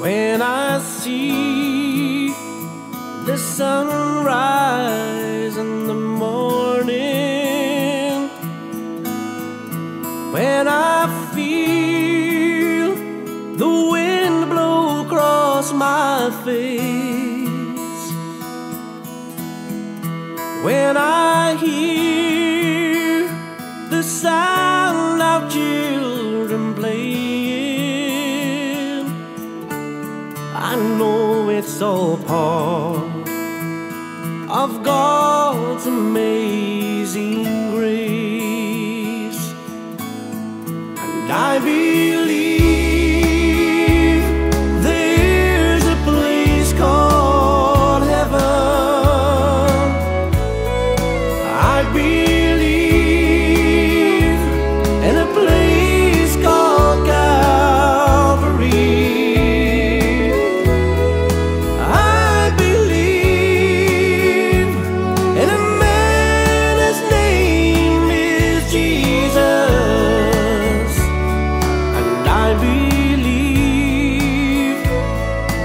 When I see the sunrise in the morning, when I feel the wind blow across my face, when I hear the sound of children I know it's all part of God's amazing grace. And I believe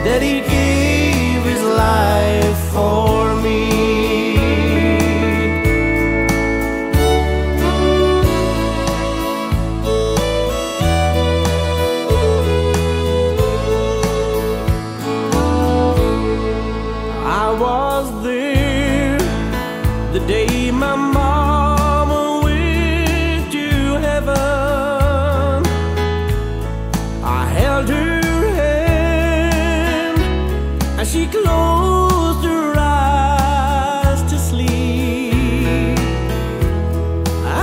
that he gave his life for me. I was there the day my mama she closed her eyes to sleep.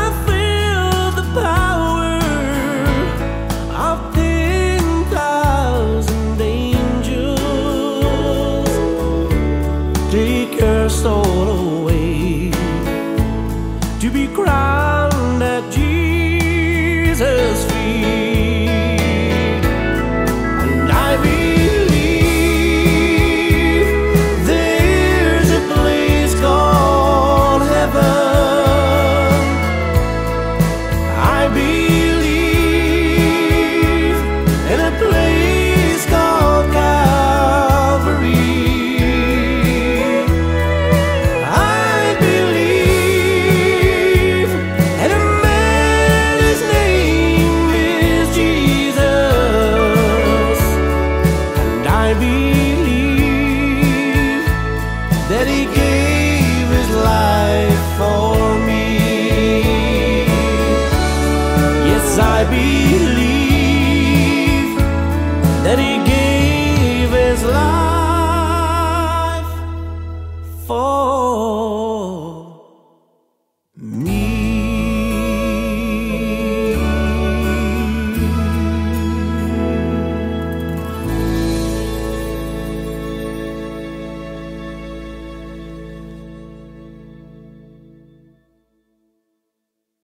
I felt the power of ten thousand angels take her soul away to be crowned believe that He gave His life for.